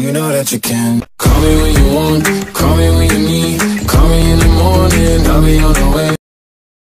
you know that you can. Call me when you want, call me when you need. Call me in the morning, I'll be on the way.